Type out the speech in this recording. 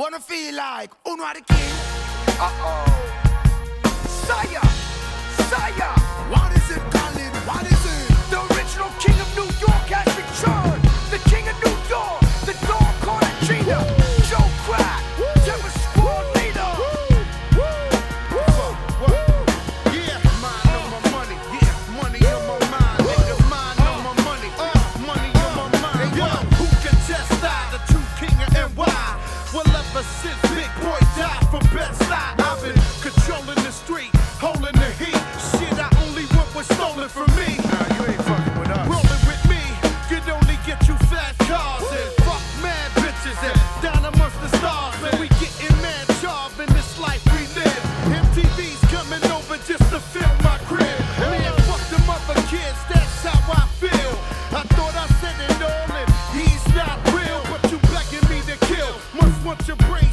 Wanna feel like, uno know the king? Uh-oh. ever since. want your brain